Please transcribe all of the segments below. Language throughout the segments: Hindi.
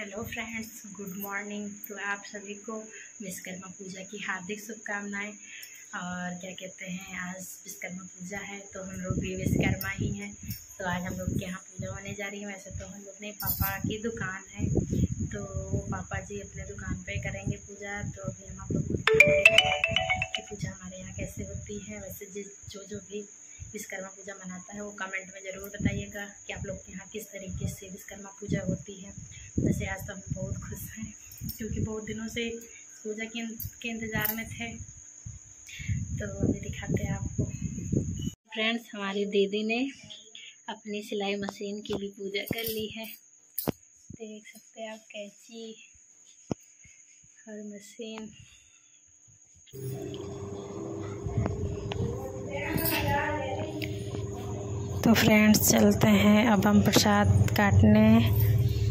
Hello friends, good morning. तो आप सभी को विश्वकर्मा पूजा की हार्दिक शुभकामनाएँ। और क्या कहते हैं, आज विश्वकर्मा पूजा है तो हम लोग भी विश्वकर्मा ही हैं। तो आज हम लोग के यहाँ पूजा होने जा रही है। वैसे तो हम लोग ने पापा की दुकान है तो पापा जी अपने दुकान पे करेंगे पूजा। तो अभी हम आप पूजा हमारे यहाँ कैसे होती है। वैसे जिस, जो जो भी विश्वकर्मा पूजा मनाता है, वो कमेंट में ज़रूर बताइएगा कि आप लोग के यहाँ किस तरीके से विश्वकर्मा पूजा होती है वैसे आज तो हम बहुत खुश हैं क्योंकि बहुत दिनों से पूजा के के इंतज़ार में थे। तो अभी दिखाते हैं आपको। फ्रेंड्स हमारी दीदी ने अपनी सिलाई मशीन की भी पूजा कर ली है। देख सकते हैं आप कैची और मशीन। तो फ्रेंड्स चलते हैं। अब हम प्रसाद काटने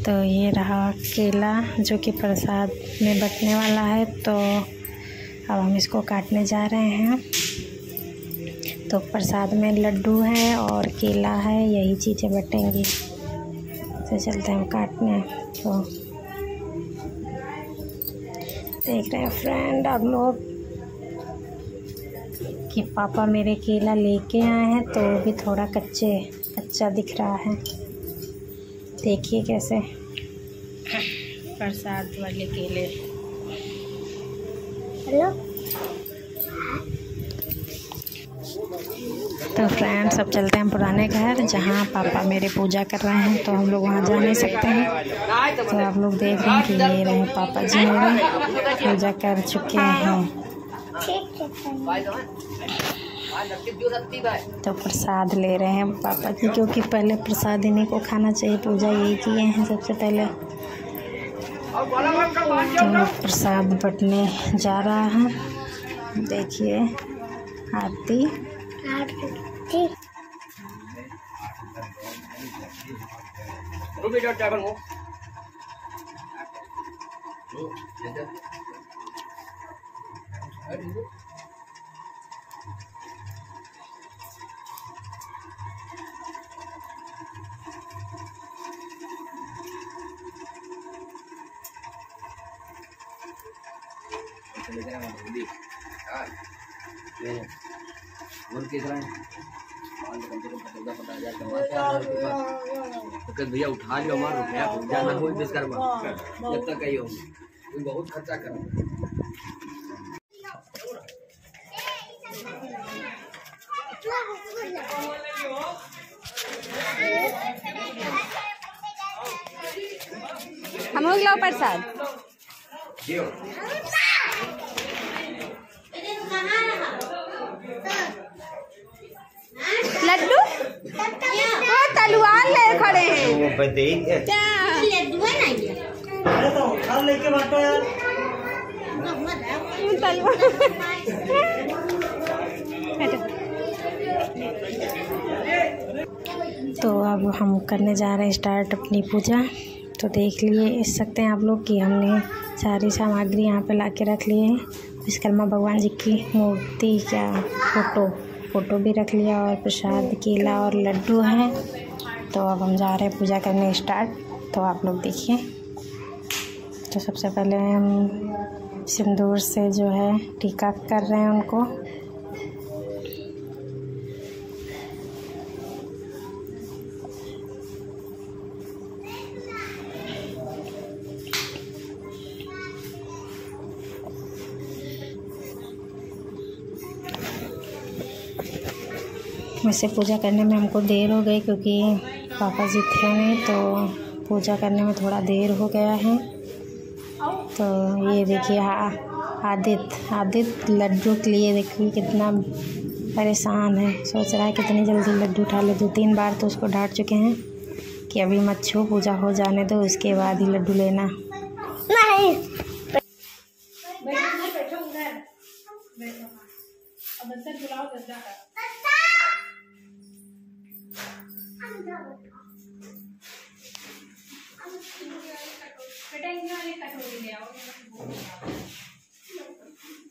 तो ये रहा केला, जो कि प्रसाद में बटने वाला है। तो अब हम इसको काटने जा रहे हैं। तो प्रसाद में लड्डू है और केला है, यही चीज़ें बटेंगी। तो चलते हैं काटने। तो देख रहे हैं फ्रेंड आप लोग कि पापा मेरे केला लेके आए हैं तो भी थोड़ा कच्चे, कच्चा दिख रहा है। देखिए कैसे। प्रसाद वाले केले। हेलो? तो फ्रेंड्स अब चलते हैं पुराने घर जहाँ पापा मेरे पूजा कर रहे हैं तो हम लोग वहाँ जा नहीं सकते हैं। तो आप लोग देख रहे हैं कि ये रहे पापा जी मेरे पूजा कर चुके हैं तो प्रसाद ले रहे हैं पापा जी क्योंकि पहले प्रसाद इन्हीं को खाना चाहिए पूजा यही किए हैं सबसे पहले। प्रसाद बटने जा रहा है। देखिए आरती। तो भैया उठा लियो हमारा रुपया पूजा ना हुई विश्वकर्मा जब तक आई होगी बहुत खर्चा कर हम लोग लो प्रसाद लड्डू? वो तलवार ले खड़े हैं। क्या? अरे तो उठा लेके बांटो यार। तो अब हम करने जा रहे हैं स्टार्ट अपनी पूजा। तो देख लिए सकते हैं आप लोग कि हमने सारी सामग्री यहाँ पे ला के रख लिए हैं। विश्वकर्मा भगवान जी की मूर्ति क्या फ़ोटो फ़ोटो भी रख लिया और प्रसाद, केला और लड्डू हैं। तो अब हम जा रहे हैं पूजा करने स्टार्ट। तो आप लोग देखिए। तो सबसे पहले हम सिंदूर से जो है टीका कर रहे हैं उनको। वैसे पूजा करने में हमको देर हो गई क्योंकि पापा जी थे नहीं तो पूजा करने में थोड़ा देर हो गया है। तो ये देखिए आदित्य आदित्य लड्डू के लिए देखिए कितना परेशान है। सोच रहा है कितनी जल्दी लड्डू उठा ले। दो तीन बार तो उसको डांट चुके हैं कि अभी मत छो, पूजा हो जाने दो उसके बाद ही लड्डू लेना। नहीं बैठो बैठो। उधर अब बुलाओ बेटा इनके वाले कटोरी ले आओ। हम्म।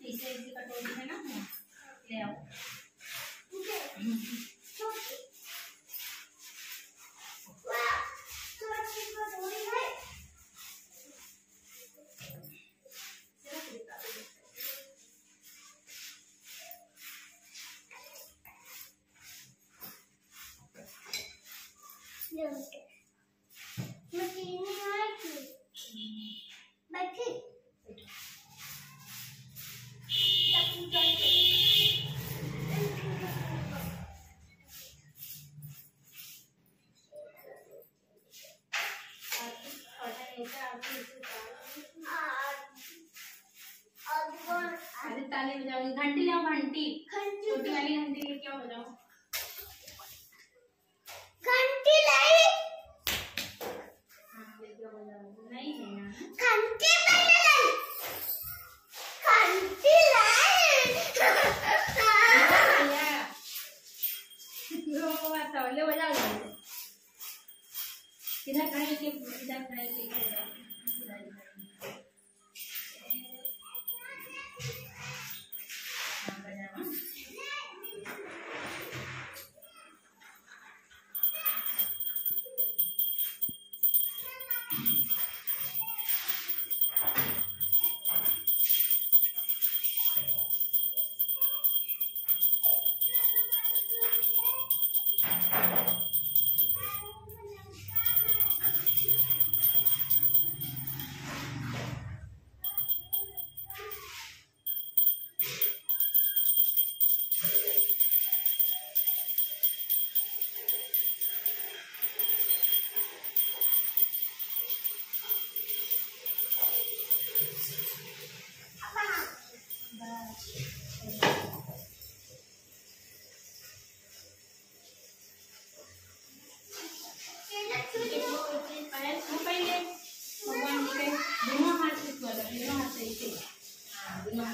इसे इसी कटोरी में ना? घंटी ले आओ घंटी छोटी वाली घंटी लेके आओ बजाओ हाँ आओ बजाओ नहीं है घंटी भैया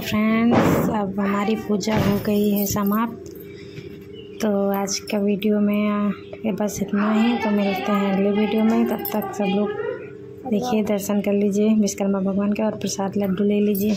फ्रेंड्स अब हमारी पूजा हो गई है समाप्त। तो आज का वीडियो में ये बस इतना ही। तो मिलते हैं अगले वीडियो में। तब तक सब लोग देखिए, दर्शन कर लीजिए, विश्वकर्मा भगवान के और प्रसाद लड्डू ले लीजिए।